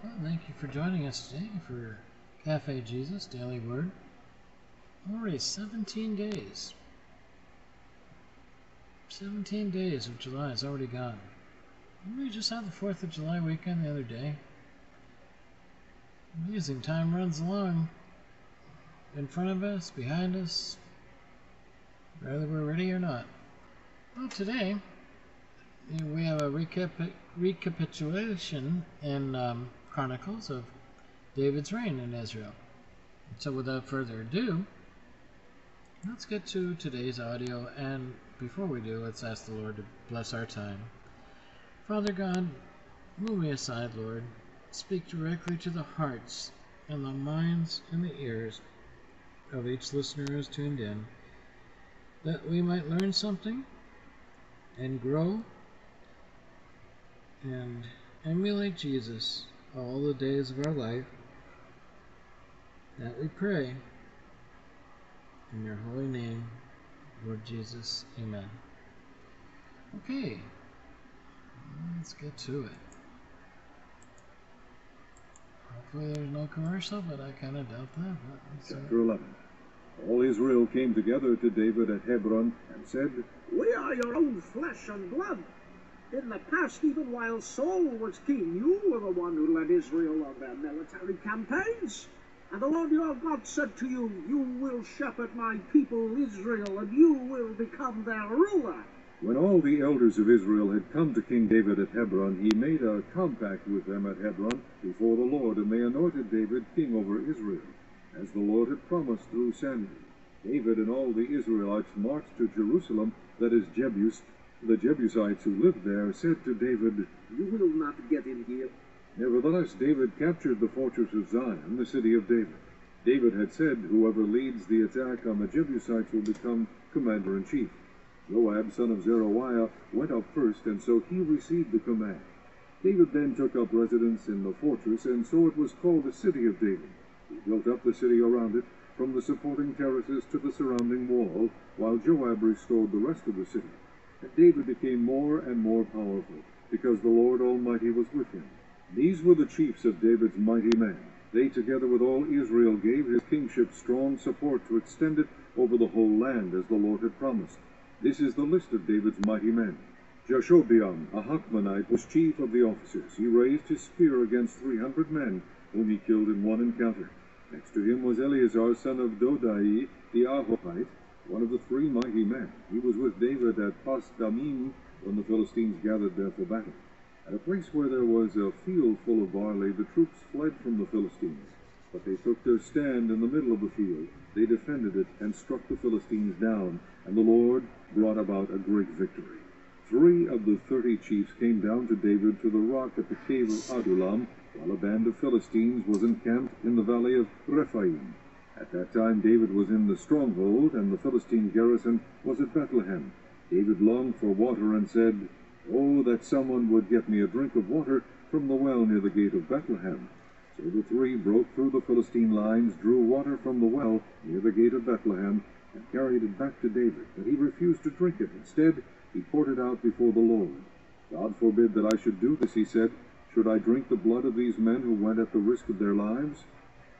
Well, thank you for joining us today for Cafe Jesus Daily Word. Already 17 days. 17 days of July is already gone. We just had the 4th of July weekend the other day. Amazing, time runs along. In front of us, behind us, whether we're ready or not. Well, today we have a recap- recapitulation in um, Chronicles of David's reign in Israel. So, without further ado, let's get to today's audio. And before we do, let's ask the Lord to bless our time. Father God, move me aside, Lord. Speak directly to the hearts and the minds and the ears of each listener who is tuned in, that we might learn something and grow and emulate Jesus all the days of our life. That we pray. In your holy name, Lord Jesus. Amen. Okay, let's get to it. Hopefully there's no commercial, but I kind of doubt that. Chapter 11 All Israel came together to David at Hebron and said, We are your own flesh and blood. In the past, even while Saul was king, you were the one who led Israel on their military campaigns. And the Lord your God said to you, You will shepherd my people Israel, and you will become their ruler. When all the elders of Israel had come to King David at Hebron, he made a compact with them at Hebron before the Lord, and they anointed David king over Israel, as the Lord had promised through Samuel. David and all the Israelites marched to Jerusalem, that is Jebus. The Jebusites who lived there said to David, You will not get in here. Nevertheless, David captured the fortress of Zion, the city of David. David had said, Whoever leads the attack on the Jebusites will become commander in chief. Joab, son of Zeruiah, went up first, and so he received the command. David then took up residence in the fortress, and so it was called the City of David. He built up the city around it, from the supporting terraces to the surrounding wall, while Joab restored the rest of the city. And David became more and more powerful, because the Lord Almighty was with him. These were the chiefs of David's mighty men. They, together with all Israel, gave his kingship strong support to extend it over the whole land, as the Lord had promised. This is the list of David's mighty men. Jashobeam, a Hakmonite, was chief of the officers. He raised his spear against three hundred men, whom he killed in one encounter. Next to him was Eleazar, son of Dodai, the Ahohite, one of the three mighty men. He was with David at Pasdamim when the Philistines gathered there for battle. At a place where there was a field full of barley, the troops fled from the Philistines. But they took their stand in the middle of the field. They defended it and struck the Philistines down, and the Lord brought about a great victory. Three of the thirty chiefs came down to David to the rock at the cave of Adullam, while a band of Philistines was encamped in the valley of Rephaim. At that time David was in the stronghold, and the Philistine garrison was at Bethlehem. David longed for water and said, Oh, that someone would get me a drink of water from the well near the gate of Bethlehem. So the three broke through the Philistine lines, drew water from the well near the gate of Bethlehem, and carried it back to David. But he refused to drink it. Instead, he poured it out before the Lord. God forbid that I should do this, he said. Should I drink the blood of these men who went at the risk of their lives?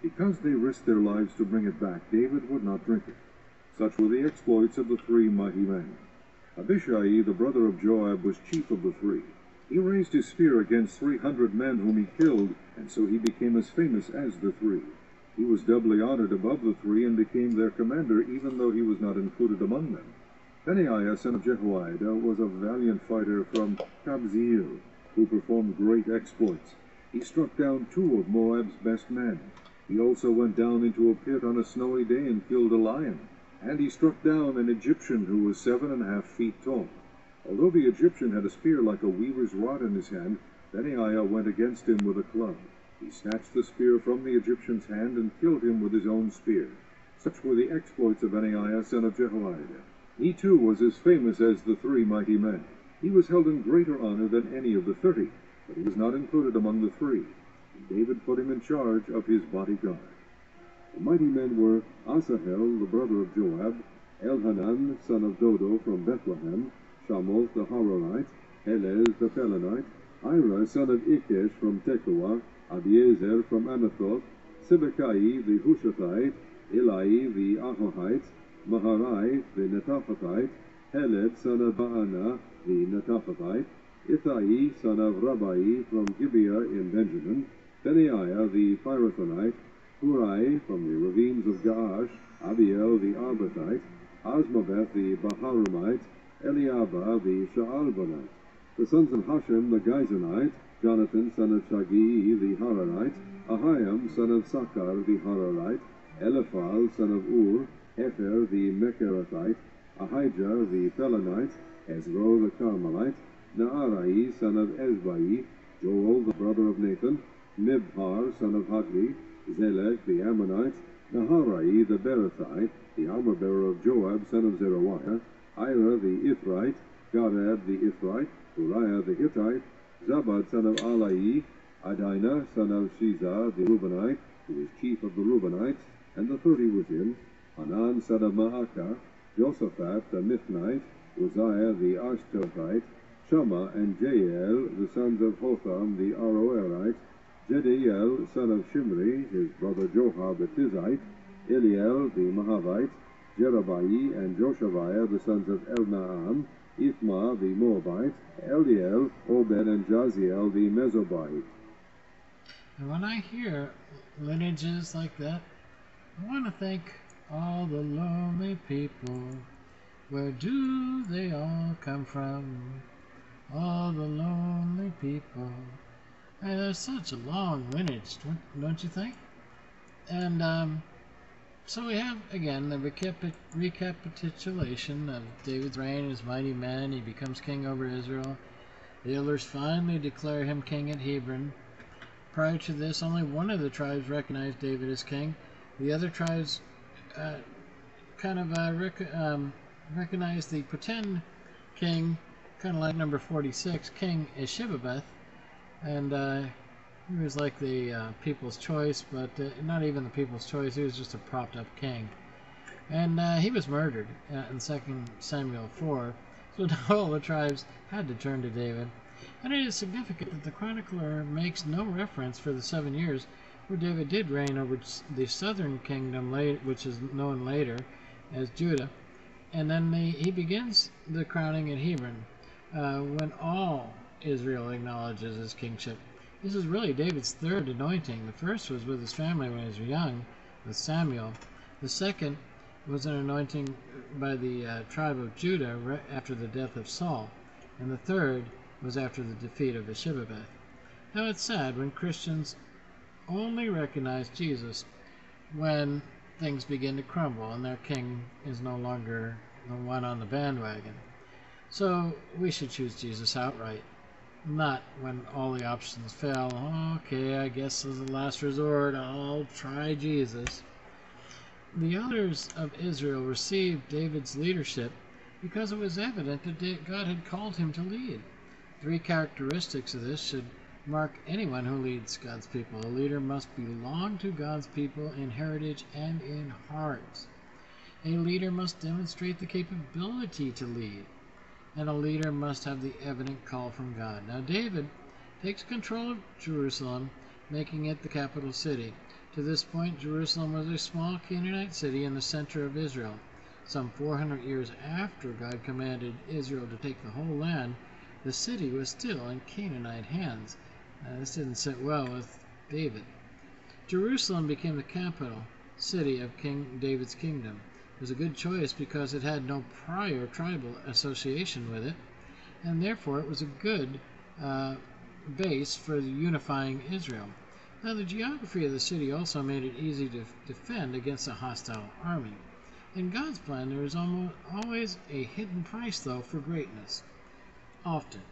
Because they risked their lives to bring it back, David would not drink it. Such were the exploits of the three mighty men. Abishai, the brother of Joab, was chief of the three. He raised his spear against three hundred men whom he killed, and so he became as famous as the three. He was doubly honored above the three and became their commander, even though he was not included among them. Benaiah, son of Jehoiada, was a valiant fighter from Kabzeel, who performed great exploits. He struck down two of Moab's best men. He also went down into a pit on a snowy day and killed a lion. And he struck down an Egyptian who was seven and a half feet tall. Although the Egyptian had a spear like a weaver's rod in his hand, Benaiah went against him with a club. He snatched the spear from the Egyptian's hand and killed him with his own spear. Such were the exploits of Benaiah, son of Jehoiada. He too was as famous as the three mighty men. He was held in greater honor than any of the thirty, but he was not included among the three. David put him in charge of his bodyguard. The mighty men were Asahel, the brother of Joab, Elhanan, son of Dodo from Bethlehem, Shamoth the Hararite, Helez the Pelonite, Ira, son of Ikkesh from Tekoa, Abiezer from Anathoth, Sibbekai the Hushathite, Eli the Ahohite, Maharai the Netophathite, Heled son of Baanah the Netophathite, Ithai son of Rabbai from Gibeah in Benjamin, Benaiah the Pirathonite, Hurai from the ravines of Gaash, Abiel the Arbathite, Azmaveth the Baharumite, Eliahba the Shaalbonite, the sons of Hashem the Gizonite, Jonathan son of Shagee the Hararite, Ahiam son of Sakar the Hararite, Eliphal son of Ur, Hepher the Mekerathite, Ahijah the Pelonite, Ezro the Carmelite, Naarai son of Ezbai, Joel the brother of Nathan, Mibhar son of Hagri, Zelek the Ammonite, Naharai the Berothite, the armor-bearer of Joab son of Zeruiah, Ira the Ithrite, Gadad the Ithrite, Uriah the Hittite, Zabad son of Ahlai, Adina son of Shiza the Reubenite, who was chief of the Reubenites, and the thirty with him, Hanan son of Maacah, Joshaphat the Mithnite, Uzziah the Ashtothite, Shammah and Jael, the sons of Hotham the Aroerite, Jediael, son of Shimri, his brother Joab the Tizite, Eliel the Mahavite, Jeribai and Joshaviah, the sons of Elnaam, Ithmah the Moabite, Eliel, Obed and Jaziel the Mezobaite. And when I hear lineages like that, I want to thank all the lonely people. Where do they all come from? All the lonely people. There's such a long lineage, don't- you think? And um, so we have again the recapi- recapitulation of David's reign as mighty man. He becomes king over Israel. The elders finally declare him king at Hebron. Prior to this, only one of the tribes recognized David as king. The other tribes uh, kind of uh, rec- um, recognized the pretend king, kind of like number 46, King Ishibbeth, and uh, he was like the uh, people's choice, but uh, not even the people's choice. He was just a propped up king. And uh, he was murdered uh, in Second Samuel 4. So now all the tribes had to turn to David. And it is significant that the chronicler makes no reference for the seven years where David did reign over the southern kingdom, late, which is known later as Judah. And then the, he begins the crowning at Hebron uh, when all Israel acknowledges his kingship. This is really David's third anointing. The first was with his family when he was young, with Samuel. The second was an anointing by the uh, tribe of Judah after the death of Saul. And the third was after the defeat of Ishibbeth. Now it's sad when Christians only recognize Jesus when things begin to crumble and their king is no longer the one on the bandwagon. So we should choose Jesus outright, not when all the options fail. Okay, I guess as a last resort, I'll try Jesus. The elders of Israel received David's leadership because it was evident that God had called him to lead. Three characteristics of this should mark anyone who leads God's people. A leader must belong to God's people in heritage and in heart. A leader must demonstrate the capability to lead. And a leader must have the evident call from God. Now, David takes control of Jerusalem, making it the capital city. To this point, Jerusalem was a small Canaanite city in the center of Israel. Some 400 years after God commanded Israel to take the whole land, the city was still in Canaanite hands. Uh, this didn't sit well with David. Jerusalem became the capital city of King David's kingdom. Was a good choice because it had no prior tribal association with it, and therefore it was a good uh, base for unifying Israel. Now, the geography of the city also made it easy to defend against a hostile army. In God's plan, there is almost always a hidden price, though, for greatness. Often.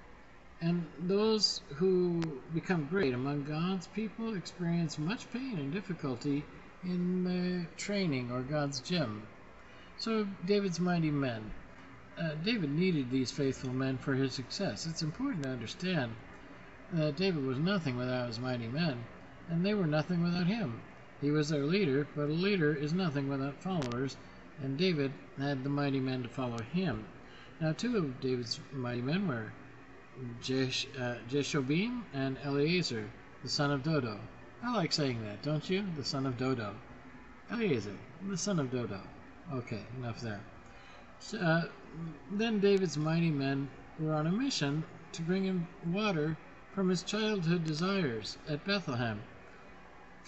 And those who become great among God's people experience much pain and difficulty in the training or God's gym. So, David's mighty men. Uh, David needed these faithful men for his success. It's important to understand that David was nothing without his mighty men, and they were nothing without him. He was their leader, but a leader is nothing without followers, and David had the mighty men to follow him. Now, two of David's mighty men were Jesh, uh, Jashobeam and Eleazar, the son of Dodo. I like saying that, don't you? The son of Dodo. Eliezer, the son of Dodo. Okay, enough there. So, uh, then David's mighty men were on a mission to bring him water from his childhood desires at Bethlehem.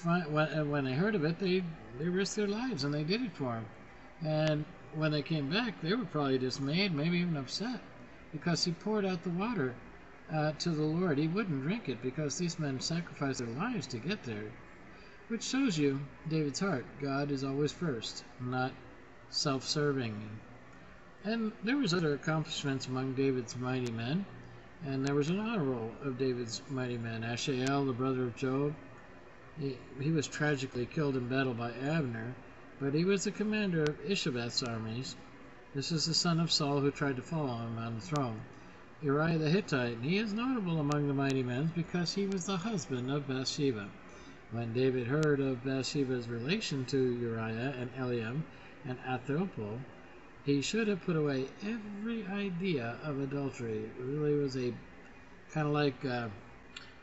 When, they heard of it, they, they risked their lives and they did it for him. And when they came back, they were probably dismayed, maybe even upset, because he poured out the water uh, to the Lord. He wouldn't drink it because these men sacrificed their lives to get there. Which shows you David's heart. God is always first, not self-serving. And there was other accomplishments among David's mighty men, and there was an honor roll of David's mighty men. Ashael, the brother of Joab, he, he was tragically killed in battle by Abner, but he was the commander of Ishabeth's armies. This is the son of Saul who tried to follow him on the throne. Uriah the Hittite, and he is notable among the mighty men because he was the husband of Bathsheba. When David heard of Bathsheba's relation to Uriah and Eliam and Ahithophel, he should have put away every idea of adultery. It really was a kind of like uh,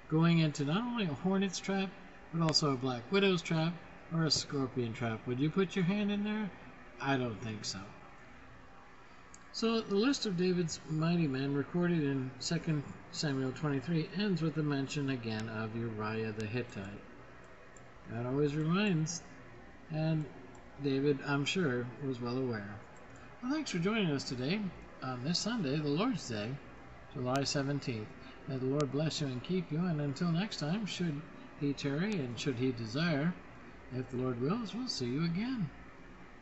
going into not only a hornet's trap, but also a black widow's trap or a scorpion trap. Would you put your hand in there? I don't think so. So the list of David's mighty men recorded in 2 Samuel 23 ends with the mention again of Uriah the Hittite. That always reminds, and David, I'm sure, was well aware. Well, thanks for joining us today on this Sunday, the Lord's Day, July 17th. May the Lord bless you and keep you, and until next time, should he tarry and should he desire, if the Lord wills, we'll see you again.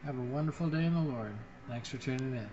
Have a wonderful day in the Lord. Thanks for tuning in.